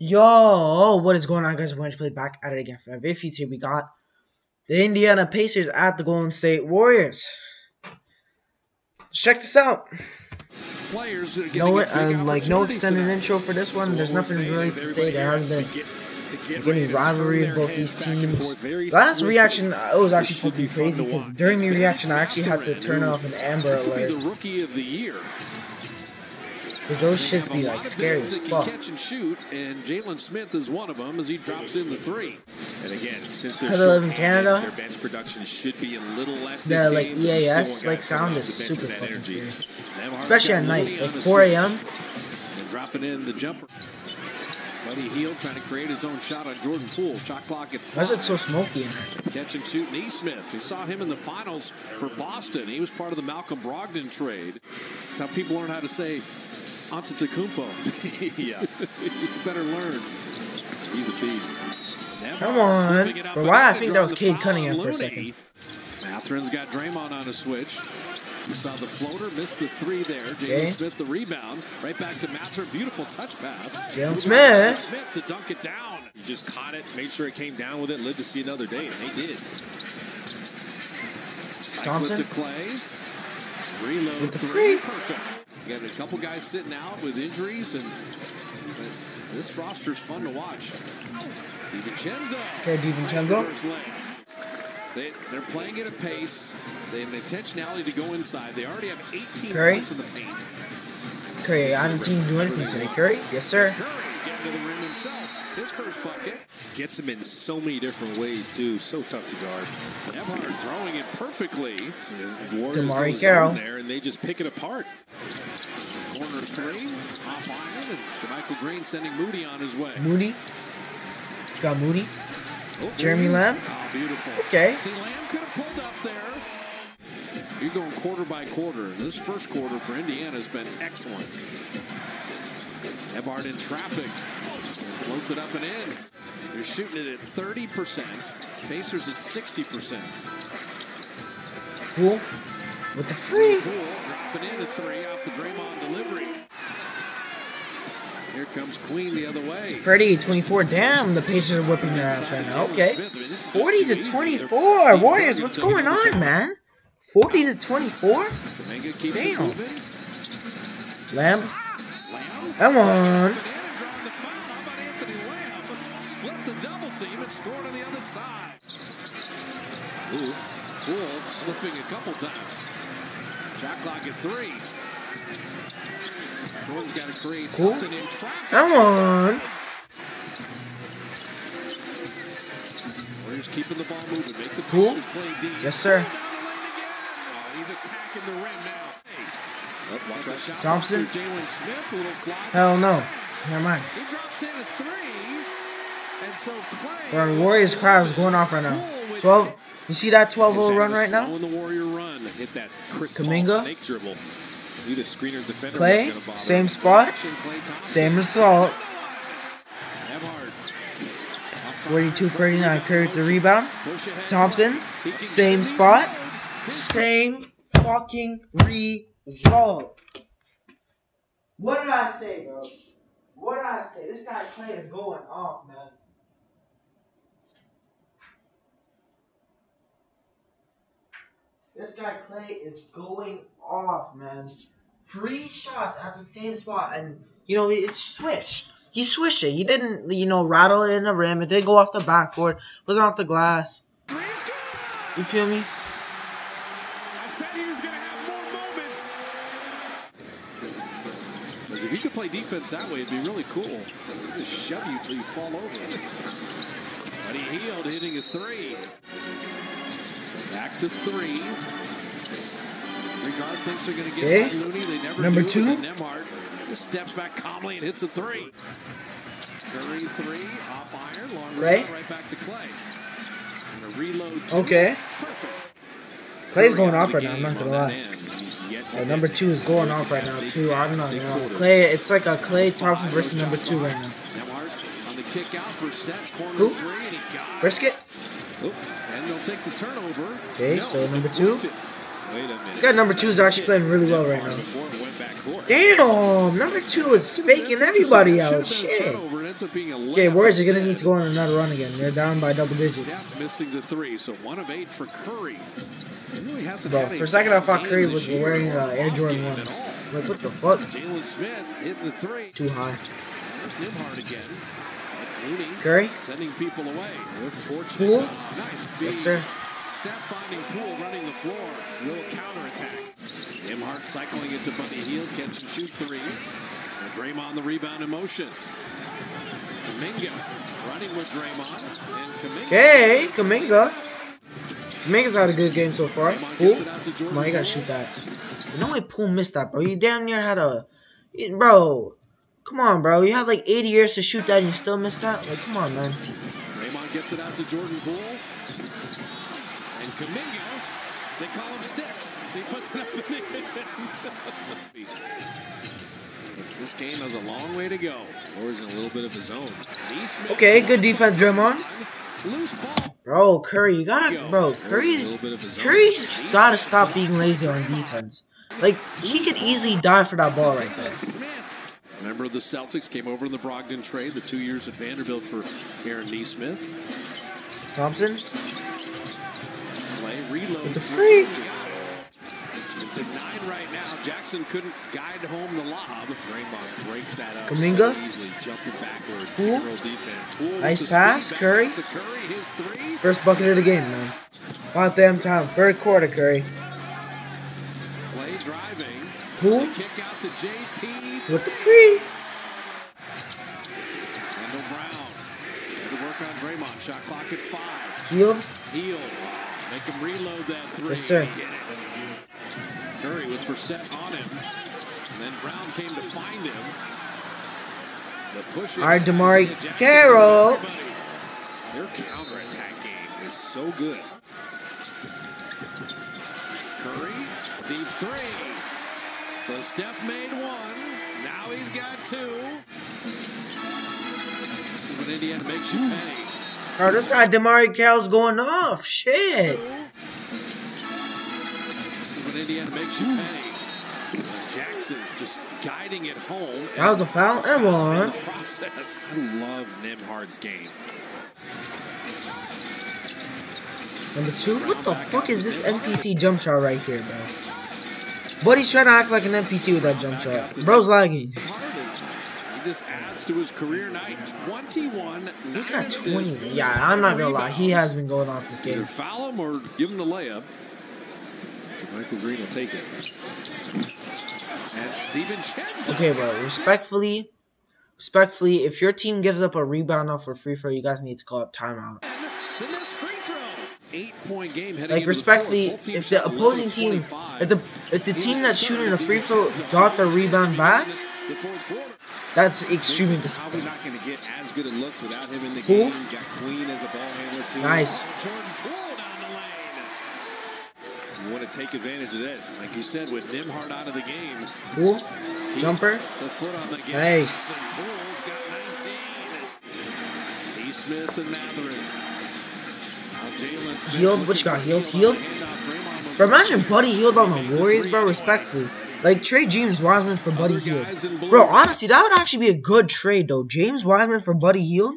Yo, what is going on, guys? We're going to play back at it again for our here. We got the Indiana Pacers at the Golden State Warriors. Let's check this out. Players no, uh, like no extended tonight. intro for this one. There's nothing really to say. There hasn't been any rivalry of both these teams. Last reaction, uh, it was actually fucking crazy because during the reaction, I actually had to turn off an Amber Alert. So those shits be like scary as fuck. Catch and shoot, and Jalen Smith is one of them as he drops in the three. And again, since they're live in Canada, their bench production should be a little less. The like EAS like sound is super fucking scary, especially at night, like 4 a.m. And dropping in the jumper. Buddy Hield trying to create his own shot on Jordan Poole. Shot clock at Why is it so smoky in there? Catch and shoot Nesmith. We saw him in the finals for Boston. He was part of the Malcolm Brogdon trade. That's how people learn how to say Antetokounmpo. yeah. you better learn. He's a beast. Come on. For why I think that was Cade Cunningham for a second. Mathurin's got Draymond on a switch. You saw the floater, missed the three there. Jalen okay. Smith the rebound. Right back to Mathurin. Beautiful touch pass. Jalen Smith. Smith to dunk it down. He just caught it, made sure it came down with it, lived to see another day, and they did. Thompson. to Klay. Reload with the three. Perfect. You got a couple guys sitting out with injuries, and this roster's fun to watch. DiVincenzo. Okay, DiVincenzo. They, they're playing at a pace. They have an intentionality to go inside. They already have 18 Curry. points in the paint. Curry, I haven't seen do anything today. Curry? Yes, sir. Curry getting to the rim himself. His first bucket. Gets him in so many different ways, too. So tough to guard. Nembhard throwing it perfectly. DeMarre Carroll. There, and they just pick it apart. Three, off iron, and Michael Green sending Moody on his way. Moody. Got Moody. Oh, Jeremy Lamb. Oh, beautiful. Okay. See, Lamb could have pulled up there. You're going quarter by quarter. This first quarter for Indiana has been excellent. Nembhard in traffic. Floats it up and in. You're shooting it at 30%. Pacers at 60%. Cool. With the three. Cool a three off the Draymond delivery. Here comes Queen the other way. Freddie, 24 Damn, The Pacers are whipping their ass right now. Okay. 40 to 24. Warriors, what's going on, man? 40 to 24? Damn. Lamb. Come on. Split the double team and scored on the other side. Ooh, Wolves slipping a couple times. Shot clock at three. Jordan's got to create cool. something in traffic. Come on. Warriors keeping the ball moving. Make the cool. play deep. Yes, sir. Oh, he's attacking the rim now. Thompson. Hell no. Never mind. He drops in a three. Our Warriors crowd is going off right now. 12. You see that 12 0 run right now? The Warrior run. Hit that Kuminga. Klay, same spot, same result. 42 39. Curry with the rebound. Thompson, same spot, same fucking result. What did I say, bro? What did I say? This guy Klay is going off, man. This guy Klay is going off, man. Three shots at the same spot, and you know it's switched. He swished it. He didn't, you know, rattle it in the rim. It didn't go off the backboard. It wasn't off the glass. You feel me? If you could play defense that way, it'd be really cool. Just shove you till you fall over. But he healed, hitting a three. Back to three. Regard thinks they're going to get okay. Looney. They never Number do. two. Nembhard just steps back calmly and hits a three. Curry three, off iron, long right. right back to Klay. And a reload. Two. Okay. Perfect. Klay's going off right now. I'm not gonna lie. Number two is going off right now too. I'm not gonna lie. Klay, it's like a Klay Thompson versus number two right now. Who? Brisket? And they'll take the turnover. Okay, so number two. This guy number two is actually playing really well right now. Damn, number two is faking everybody out. Shit. Okay, Warriors are gonna need to go on another run again. They're down by double digits. Missing the three, so one of eight for Curry. Bro, for a second I thought Curry was wearing uh, Air Jordan 1s. Like, what the fuck? Jalen Smith hitting the three. Too high. Mooney Curry? sending people away. Fortunate. Poole? Nice feed. Yes, sir. Steph finding Poole running the floor. Little counterattack. Nembhard cycling it to Buddy Hield. Catch and shoot three. And Draymond the rebound in motion. Kuminga running with Draymond. And Kuminga. Okay, Kuminga. Kuminga's had a good game so far. Poole? Come on, you gotta shoot that. No way Poole missed that, bro? You damn near had a... Bro, come on, bro. You had like 80 years to shoot that and you still missed that? Like, come on, man. Draymond gets it out to Jordan Poole. And Kuminga, they call him Sticks. He puts it up in the This game has a long way to go. Warriors in a little bit of his own. Okay, good defense, Draymond. loose ball. Bro, Curry, you gotta... Bro, Curry... Curry's gotta stop being lazy on defense. Like, he could easily die for that ball right there. Smith. Member of the Celtics came over in the Brogdon trade, the two years at Vanderbilt for Aaron Nesmith. Thompson? Play, reload. The free. It's at nine right now. Jackson couldn't guide home the lob. Draymond breaks that up Kuminga? so easily, jumping backwards. Zero Nice pass, Curry. Curry. First bucket of the game, man. Damn time. Third quarter, Curry. Play driving. Poole? Kick out to JP. With the free. Kendall Brown. Good work on Draymond. Shot clock at five. Hield. Hield. Make him reload that three. Yes, sir. Curry was for set on him. And then Brown came to find him. The push All right, Damari Carroll. Their counterattack game is so good. Curry, deep three. So Steph made one. Now he's got two. This is when Indiana makes you pay. Bro, this guy Damari Carroll's going off. Shit. This is when Indiana makes you pay. Uh, Jackson just guiding it home. That was a foul and one. process. I love Nembhard's game. Number two. What the fuck is this NPC jump shot right here, bro? Buddy's trying to act like an NPC with that jump shot. Bro's lagging. Harden, he just adds to his career night. 21. He's got 20. Yeah, I'm not gonna lie. He has been going off this Either game. foul him or give him the layup. Michael Green will take it. Okay, bro. Respectfully, respectfully, if your team gives up a rebound off for free throw, you guys need to call up timeout. The missed free throw. Eight point game heading Like respectfully, the fourth. Both teams if the opposing team, if the if the team that's shooting the free throw got the rebound back, The fourth quarter. that's extremely disappointing. not going to get as good a looks without him in the game. Got Queen as a ball handler too. Nice. Jordan Poole down the lane. You want to take advantage of this, like you said, with Nembhard out of the game. Cool. Jumper. The foot on the gas. Nice. And Poole's got 19. Smith and Mathurin. Hield? which got? Hield? Hield? imagine Buddy Hield on the Warriors, bro. Respectfully, like trade James Wiseman for Buddy Hield. Bro, honestly, that would actually be a good trade, though. James Wiseman for Buddy Hield.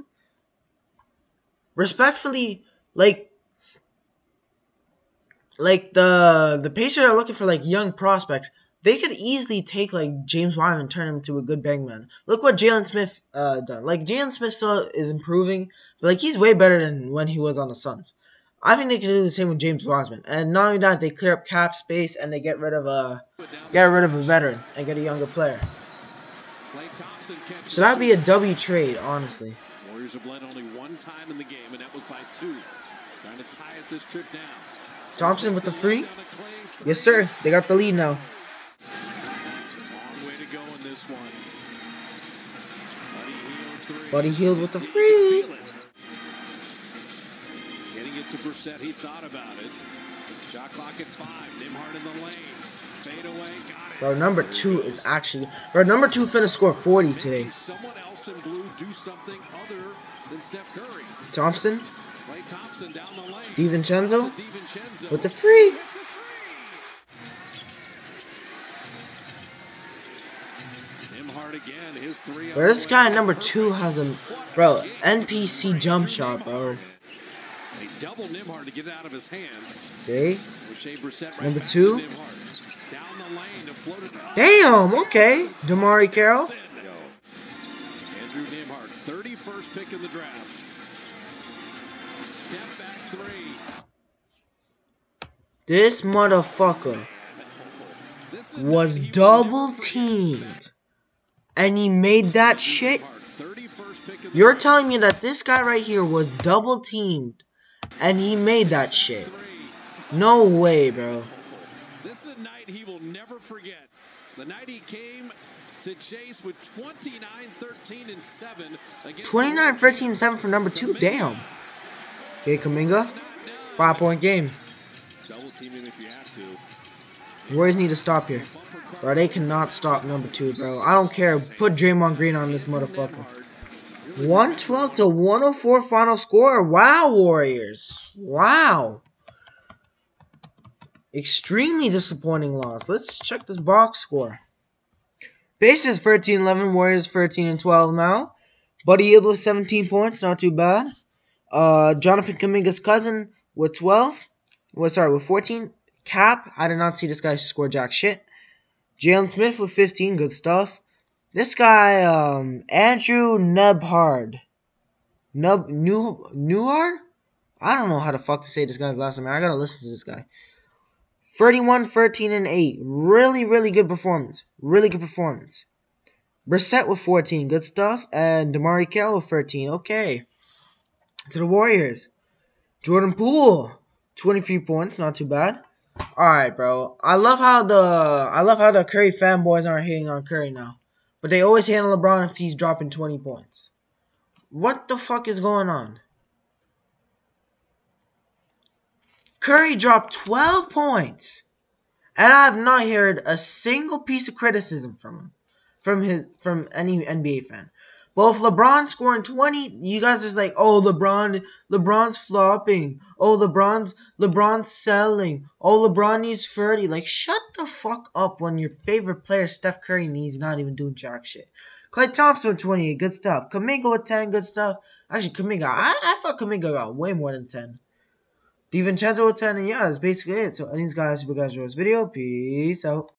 Respectfully, like, like the the Pacers are looking for like young prospects. They could easily take like James Wiseman, and turn him into a good bang man. Look what Jalen Smith uh done. Like Jalen Smith still is improving, but like he's way better than when he was on the Suns. I think they could do the same with James Wiseman. And not only that, they clear up cap space and they get rid of a get rid of a veteran and get a younger player. So that'd be a W trade, honestly. Warriors have led only one time in the game, and that was by two. Trying to tie it this trip down. Thompson with the free. Down to Klay. Yes, sir. They got the lead now. Long way to go in this one. Buddy Hield with the free it to Brissett. He thought about it. Shot clock at five. Nembhard in the lane. Fade away. Got it. Bro, number two is actually. Bro, number two finna score 40 today. Someone else in blue do something other than Steph Curry. Thompson. Klay Thompson down the lane. DiVincenzo. DiVincenzo. With the free. Again, bro, this guy number two has a bro NPC jump shot, bro double Nembhard to get it out of his hands. Okay. Number two. Damn, okay. DeMarre Carroll. Andrew Nembhard, 31st pick in the draft. Step back three. This motherfucker was double teamed and he made that shit. You're telling me that this guy right here was double teamed and he made that shit. No way, bro. This is a night he will never forget. The night he came to chase with 29 13 and 7 29 13 and 7 for number 2. Damn. Okay, Kuminga. 5 point game. Double teaming if you have to. Warriors need to stop here. Bro, they cannot stop number 2, bro. I don't care. Put Draymond Green on this motherfucker. 112 to 104 final score. Wow, Warriors. Wow. Extremely disappointing loss. Let's check this box score. Pacers 13 11, Warriors 13 and 12 now. Buddy Hield with 17 points, not too bad. Uh, Jonathan Kuminga's cousin with 12. Well, sorry, with 14. Cap, I did not see this guy score jack shit. Jalen Smith with 15, good stuff. This guy, um, Andrew Nembhard. Nub New Newhard? I don't know how the fuck to say this guy's last name. I gotta listen to this guy. 31, 13, and 8. Really, really good performance. Really good performance. Brissett with 14. Good stuff. And DeMarre Carroll with 13. Okay. To the Warriors. Jordan Poole. 23 points. Not too bad. Alright, bro. I love how the I love how the Curry fanboys aren't hating on Curry now. But they always on LeBron if he's dropping 20 points. What the fuck is going on? Curry dropped 12 points. And I have not heard a single piece of criticism from him. From his from any NBA fan. But if LeBron scoring 20, you guys are like, oh LeBron LeBron's flopping. Oh LeBron's LeBron's selling. Oh LeBron needs 30. Like shut the fuck up when your favorite player, Steph Curry, needs not even doing jack shit. Klay Thompson with 28, good stuff. Kuminga with 10, good stuff. Actually, Kuminga, I, I thought Kuminga got way more than 10. DiVincenzo with 10, and yeah, that's basically it. So, these guys, hope you guys enjoyed this video. Peace out.